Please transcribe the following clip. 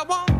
I want.